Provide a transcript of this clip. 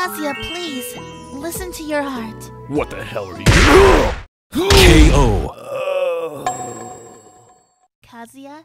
Kazuya, please, listen to your heart. What the hell are you KO. Kazuya,